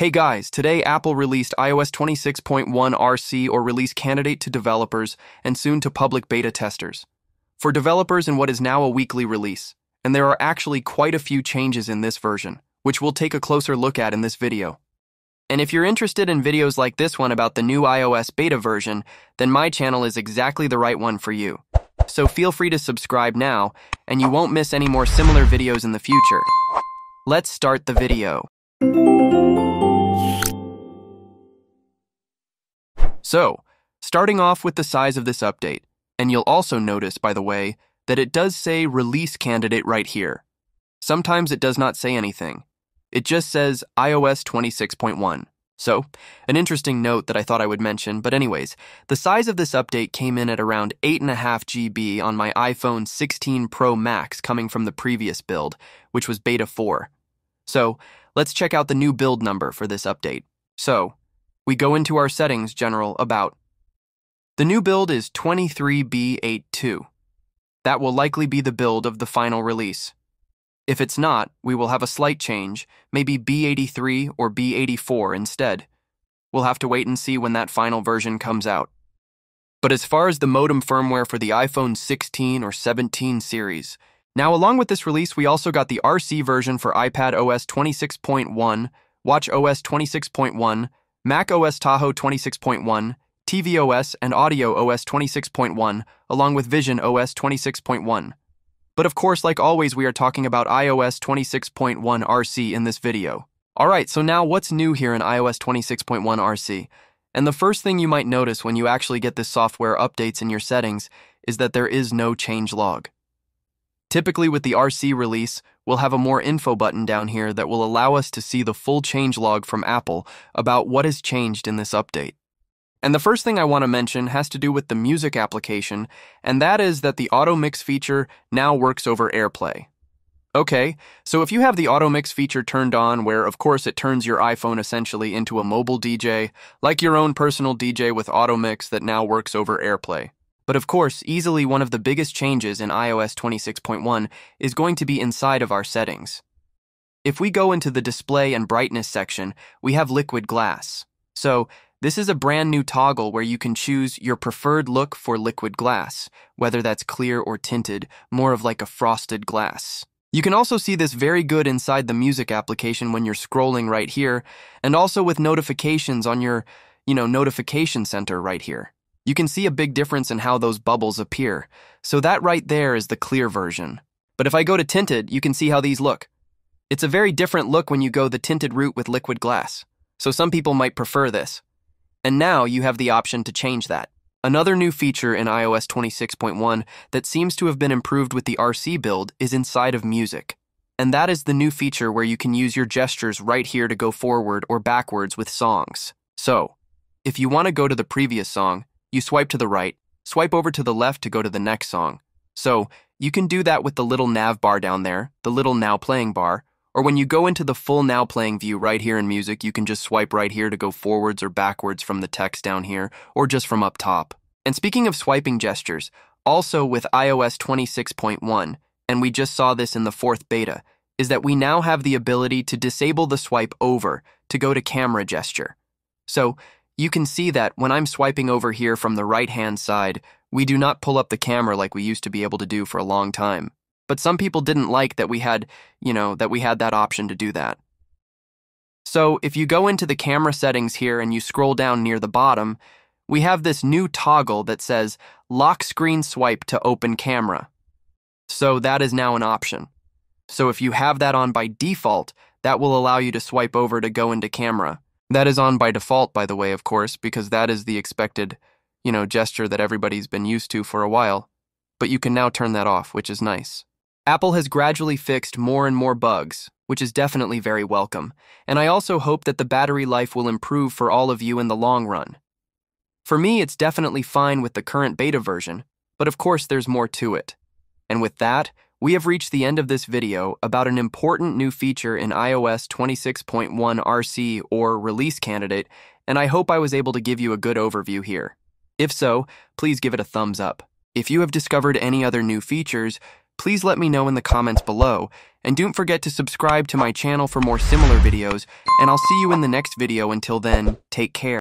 Hey guys, today Apple released iOS 26.1 RC or release candidate to developers and soon to public beta testers. For developers in what is now a weekly release, and there are actually quite a few changes in this version, which we'll take a closer look at in this video. And if you're interested in videos like this one about the new iOS beta version, then my channel is exactly the right one for you. So feel free to subscribe now, and you won't miss any more similar videos in the future. Let's start the video. So, starting off with the size of this update, and you'll also notice, by the way, that it does say release candidate right here. Sometimes it does not say anything. It just says iOS 26.1. So, an interesting note that I thought I would mention, but anyways, the size of this update came in at around 8.5 GB on my iPhone 16 Pro Max coming from the previous build, which was Beta 4. So, let's check out the new build number for this update. So, we go into our settings general about. The new build is 23B82. That will likely be the build of the final release. If it's not, we will have a slight change, maybe B83 or B84 instead. We'll have to wait and see when that final version comes out. But as far as the modem firmware for the iPhone 16 or 17 series, now along with this release, we also got the RC version for iPad OS 26.1, Watch OS 26.1, Mac OS Tahoe 26.1, tvOS, and Audio OS 26.1, along with Vision OS 26.1. But of course, like always, we are talking about iOS 26.1 RC in this video. Alright, so now what's new here in iOS 26.1 RC? And the first thing you might notice when you actually get this software updates in your settings is that there is no change log. Typically with the RC release, we'll have a more info button down here that will allow us to see the full change log from Apple about what has changed in this update. And the first thing I want to mention has to do with the music application, and that is that the auto mix feature now works over AirPlay. Okay, so if you have the auto mix feature turned on, where of course it turns your iPhone essentially into a mobile DJ, like your own personal DJ with auto mix that now works over AirPlay. But of course, easily one of the biggest changes in iOS 26.1 is going to be inside of our settings. If we go into the display and brightness section, we have liquid glass. So, this is a brand new toggle where you can choose your preferred look for liquid glass, whether that's clear or tinted, more of like a frosted glass. You can also see this very good inside the music application when you're scrolling right here, and also with notifications on your, you know, notification center right here. You can see a big difference in how those bubbles appear, so that right there is the clear version. But if I go to tinted, you can see how these look. It's a very different look when you go the tinted route with liquid glass, so some people might prefer this. And now you have the option to change that. Another new feature in iOS 26.1 that seems to have been improved with the RC build is inside of music. And that is the new feature where you can use your gestures right here to go forward or backwards with songs. So, if you want to go to the previous song, you swipe to the right, swipe over to the left to go to the next song. So, you can do that with the little nav bar down there, the little now playing bar, or when you go into the full now playing view right here in music, you can just swipe right here to go forwards or backwards from the text down here, or just from up top. And speaking of swiping gestures, also with iOS 26.1, and we just saw this in the fourth beta, is that we now have the ability to disable the swipe over to go to camera gesture. So you can see that when I'm swiping over here from the right hand side, we do not pull up the camera like we used to be able to do for a long time. But some people didn't like that we had, you know, that we had that option to do that. So if you go into the camera settings here and you scroll down near the bottom, we have this new toggle that says lock screen swipe to open camera. So that is now an option. So if you have that on by default, that will allow you to swipe over to go into camera. That is on by default, by the way, of course, because that is the expected, you know, gesture that everybody's been used to for a while. But you can now turn that off, which is nice. Apple has gradually fixed more and more bugs, which is definitely very welcome, and I also hope that the battery life will improve for all of you in the long run. For me, it's definitely fine with the current beta version, but of course there's more to it. And with that, we have reached the end of this video about an important new feature in iOS 26.1 RC or release candidate, and I hope I was able to give you a good overview here. If so, please give it a thumbs up. If you have discovered any other new features, please let me know in the comments below, and don't forget to subscribe to my channel for more similar videos, and I'll see you in the next video. Until then, take care.